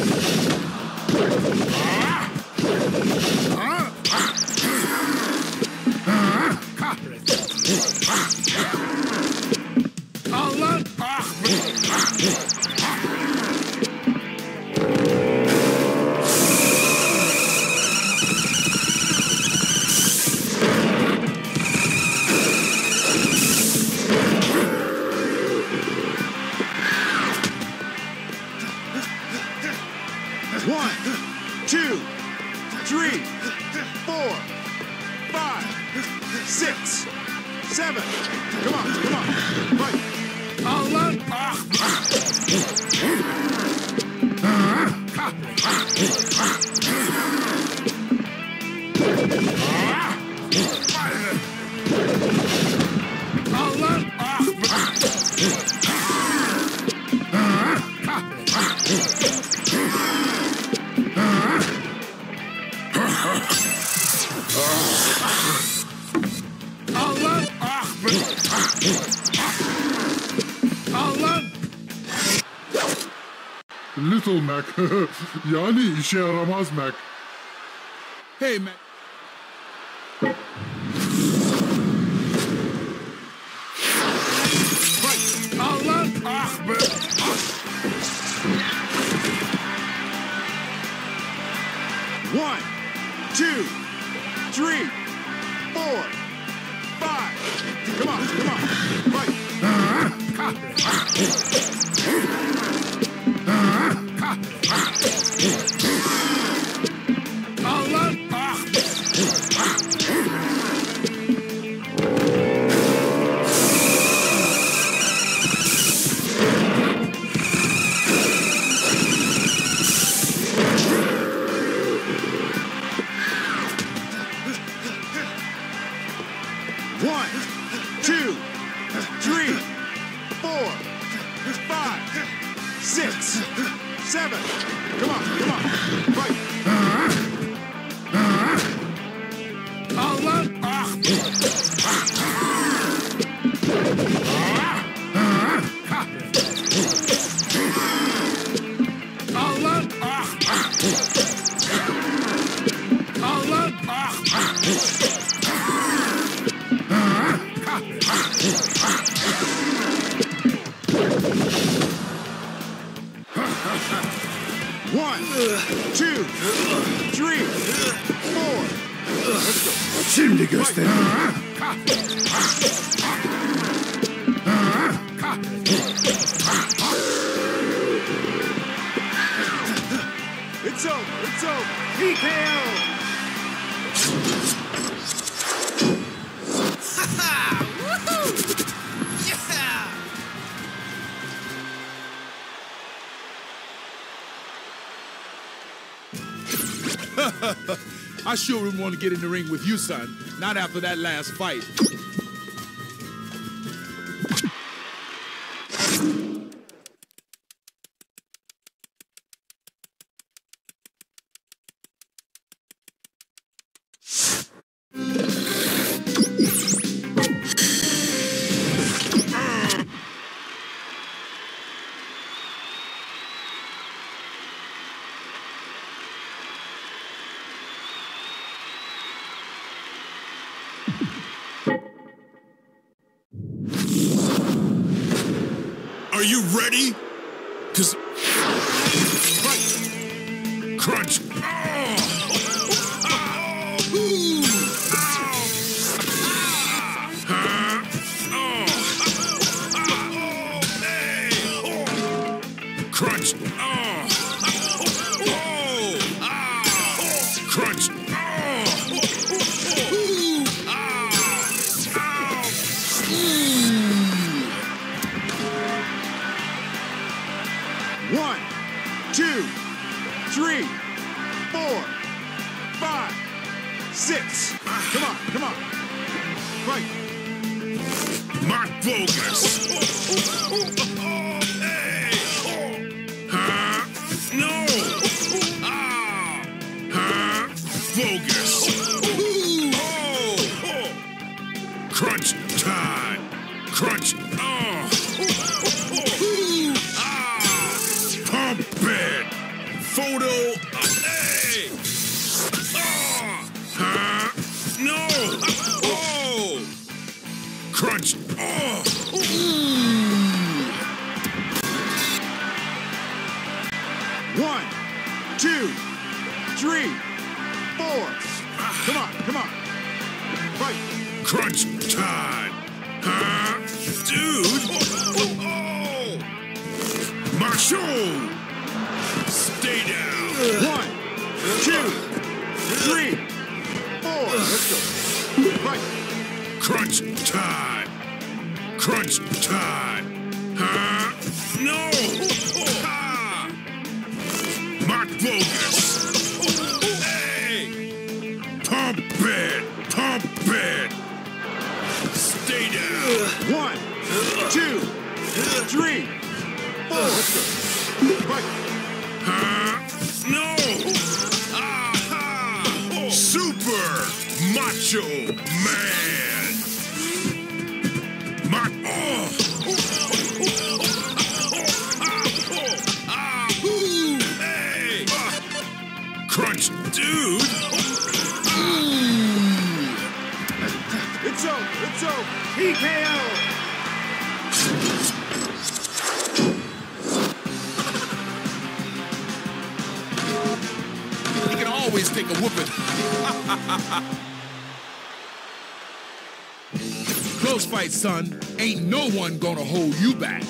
Allah One, two, three, four, five, six, seven. Come on, come on. Right. Allah ah Allah Little Mac. yani işe yaramaz Mac. Hey Mac. Allah ah. One, two, three, four, five. Come on, come on. Right. Allah seven. Come on, come on. Right. Allah ah ah Allah Şimdi göster. It's over. It's over. TKO. Sure wouldn't want to get in the ring with you, son. Not after that last fight. Ready? Cause Come on, come on. Right. Mark Bogus. Hey! Huh? No! Oh! Crunch! Oh! One, two, three, four. Come on, come on. Fight. Crunch time! Huh? Dude! Oh! oh. Macho! Stay down! One, two, three, four. Let's go. Fight. Crunch time! Crunch time! Huh? No! Ha! Mark Bogus! Hey! Pump it! Pump it! Stay down! One, two, three, four. Fight. Huh? No! Aha! Super Macho Man! Ma- oh! Ah! Hey! Crunch, dude! It's over. It's over. TKO. You can always take a whooping. Close fight, son. Ain't no one gonna hold you back.